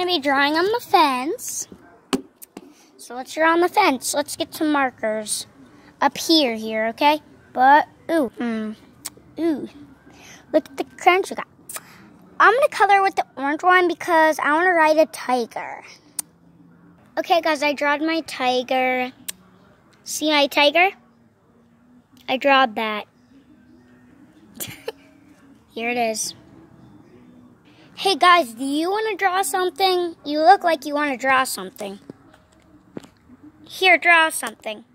Going to be drawing on the fence. So let's draw on the fence. Let's get some markers up here, here, okay? But, ooh, hmm, ooh. Look at the crunch we got. I'm going to color with the orange one because I want to ride a tiger. Okay, guys, I drawed my tiger. See my tiger? I drawed that. Here it is. Hey, guys, do you want to draw something? You look like you want to draw something. Here, draw something.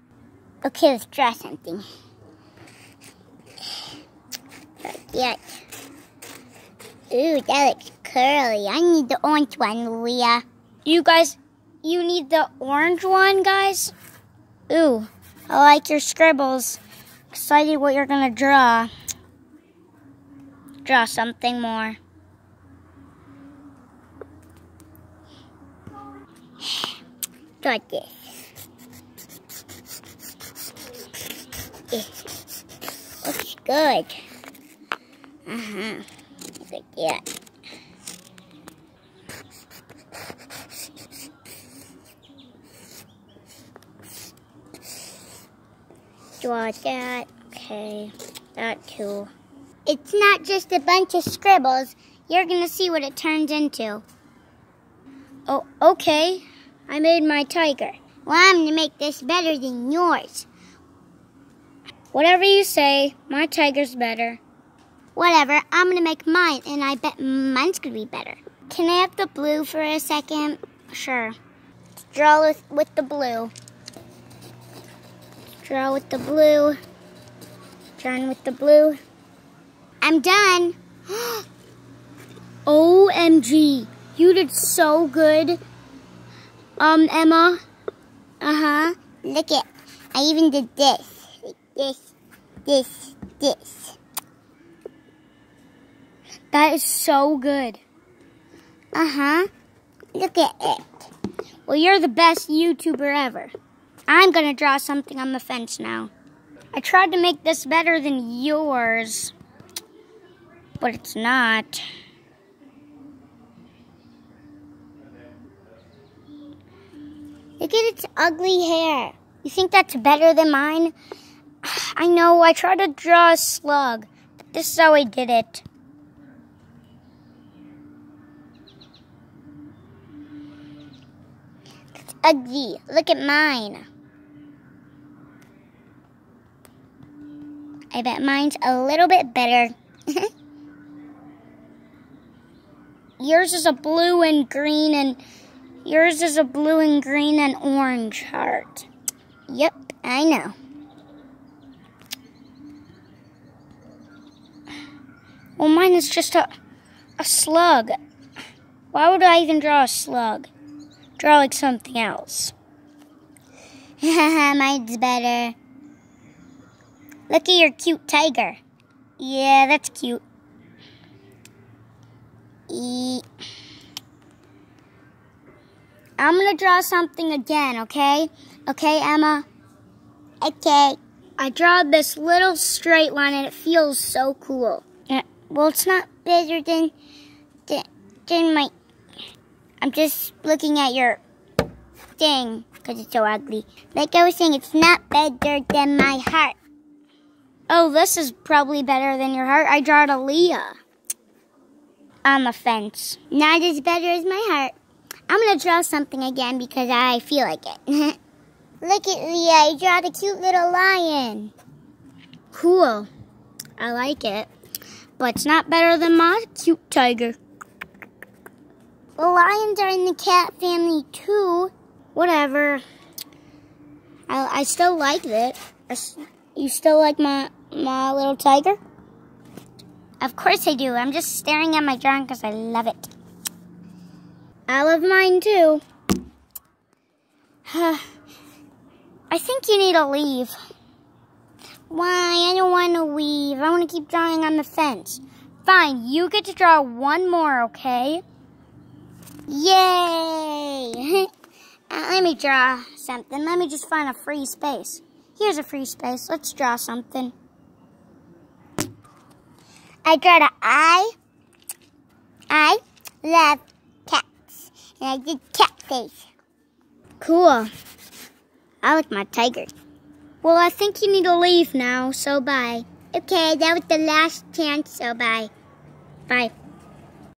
Okay, let's draw something. Yeah. Ooh, that looks curly. I need the orange one, Leah. You guys, you need the orange one, guys? Ooh, I like your scribbles. Excited what you're gonna draw. Draw something more. Draw this. Looks good. Uh-huh. Like that. Draw that. Okay. That too. It's not just a bunch of scribbles. You're gonna see what it turns into. Oh, okay. I made my tiger. Well, I'm gonna make this better than yours. Whatever you say, my tiger's better. Whatever, I'm gonna make mine, and I bet mine's gonna be better. Can I have the blue for a second? Sure. Let's draw with, with the blue. Draw with the blue. Drawing with the blue. I'm done. OMG. You did so good. Um, Emma. Uh-huh. Look it. I even did this. This, this, this. That is so good. Uh-huh. Look at it. Well, you're the best YouTuber ever. I'm going to draw something on the fence now. I tried to make this better than yours, but it's not. Look at its ugly hair. You think that's better than mine? I know, I tried to draw a slug, but this is how I did it. Ugly. Look at mine. I bet mine's a little bit better. yours is a blue and green and yours is a blue and green and orange heart. Yep, I know. Well, mine is just a, a slug. Why would I even draw a slug? Draw like something else. Mine's better. Look at your cute tiger. Yeah, that's cute. E I'm going to draw something again, okay? Okay, Emma? Okay. I draw this little straight line and it feels so cool. Yeah, well, it's not better than, than, than my... I'm just looking at your thing because it's so ugly. Like I was saying, it's not better than my heart. Oh, this is probably better than your heart. I drawed a Leah on the fence. Not as better as my heart. I'm going to draw something again because I feel like it. Look at Leah. I draw a cute little lion. Cool. I like it. But it's not better than my cute tiger. Well, lions are in the cat family too. Whatever. I, I still like it. You still like my, my little tiger? Of course I do. I'm just staring at my drawing because I love it. I love mine too. Huh. I think you need to leave. Why? I don't want to leave. I want to keep drawing on the fence. Fine, you get to draw one more, okay? Yay! uh, let me draw something. Let me just find a free space. Here's a free space. Let's draw something. I drew an eye. I love. And I did cat face. Cool. I like my tiger. Well, I think you need to leave now, so bye. Okay, that was the last chance, so bye. Bye.